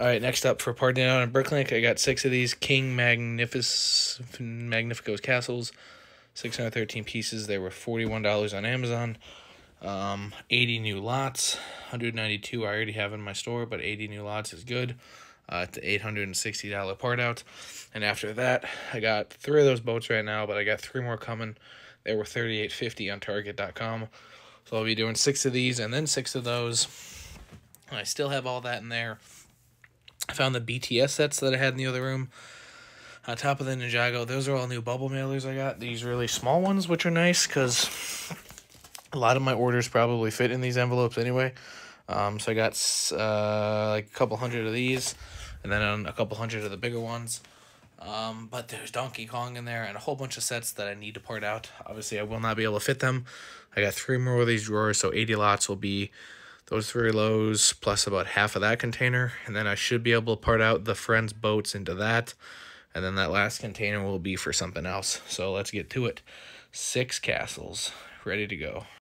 All right, next up for parting out in Bricklink, I got six of these King Magnific Magnificos castles, 613 pieces. They were $41 on Amazon. Um, 80 new lots, 192 I already have in my store, but 80 new lots is good. Uh, it's $860 part out. And after that, I got three of those boats right now, but I got three more coming. They were 38.50 on Target.com. So I'll be doing six of these and then six of those. I still have all that in there. I found the BTS sets that I had in the other room. On top of the Ninjago, those are all new bubble mailers I got. These really small ones, which are nice because a lot of my orders probably fit in these envelopes anyway. Um, so I got uh, like a couple hundred of these, and then a couple hundred of the bigger ones. Um, but there's Donkey Kong in there and a whole bunch of sets that I need to part out. Obviously, I will not be able to fit them. I got three more of these drawers, so 80 lots will be those three lows plus about half of that container. And then I should be able to part out the Friends boats into that. And then that last container will be for something else. So let's get to it. Six castles ready to go.